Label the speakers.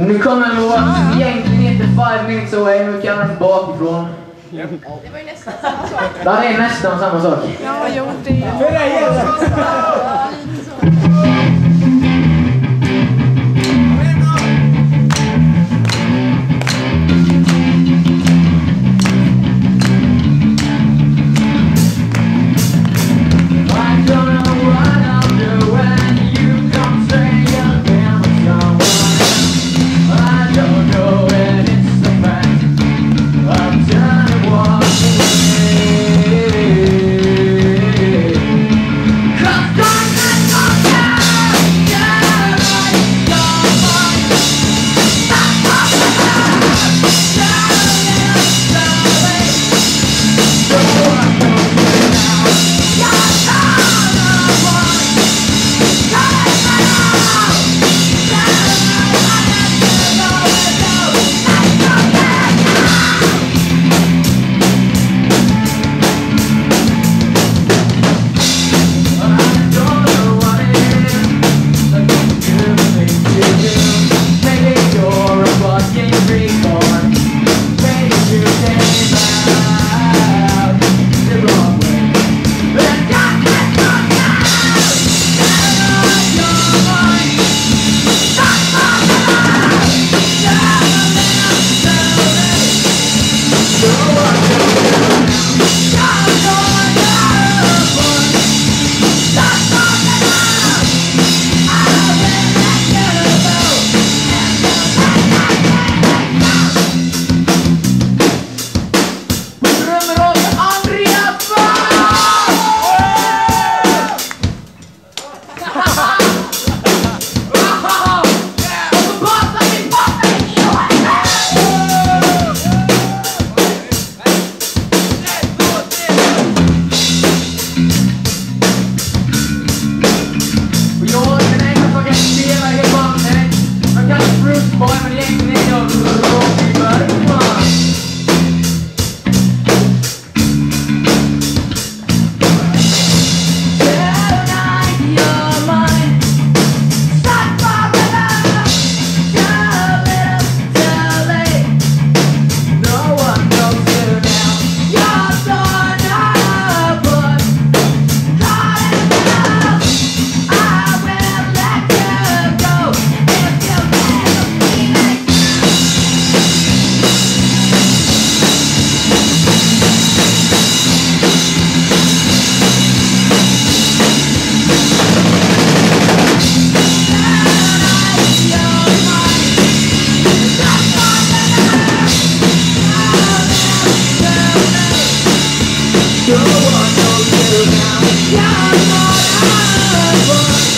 Speaker 1: Nu kommer en låt som egentligen heter Five Minutes Away, men vi kallar den bakifrån.
Speaker 2: Det var ju nästan samma sak.
Speaker 1: Ja, det är nästan samma sak.
Speaker 2: Ja, jo, det är ju... Don't now, you're what I